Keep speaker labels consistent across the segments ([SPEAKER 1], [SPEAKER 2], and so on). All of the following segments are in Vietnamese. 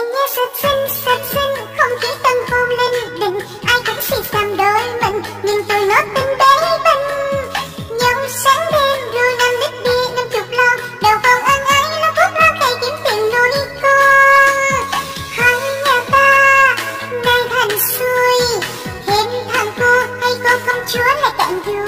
[SPEAKER 1] Nghe yêu sạch xinh, sạch xinh Không khí tân hôn linh đình Ai cũng si xăm đôi mình. Nhìn tôi ngỡ tình bé binh Nhau sáng đêm Rồi năm lít bia năm chục lo, Đầu phòng ân ái nó phút lá cây kiếm tiền nuôi con Hai nhà ta Nay thành xuôi Hiện thằng cô hay con công chúa lại tận dưới.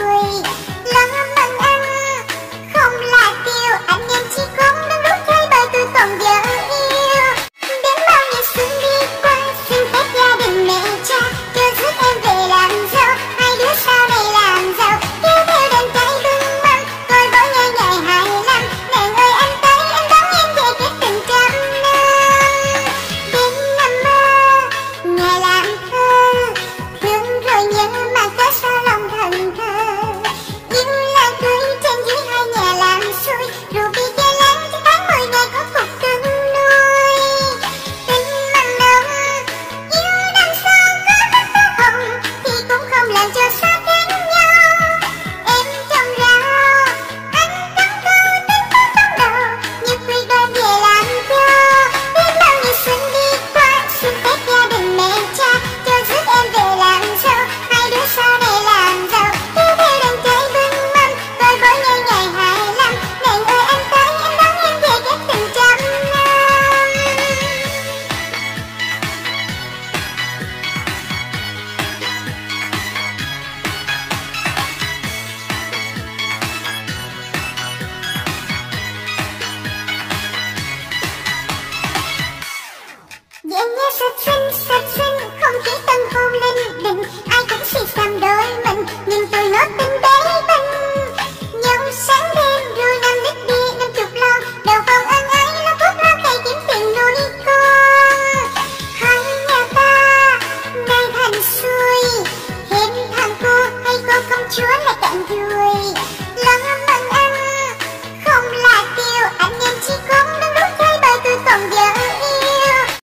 [SPEAKER 1] xuân xuân xuân xuân không khí tân hôn lên đỉnh, ai cũng si xăm đôi mình. Nhìn tôi ngót tinh tế binh nhau sáng đêm rồi năm lít bia năm chục lon đầu phòng ân ái nó phút lo cây kiếm tiền nuôi con hỏi nhà ta nay thành xuôi hiện thằng cô hay cô công chúa lại tận vui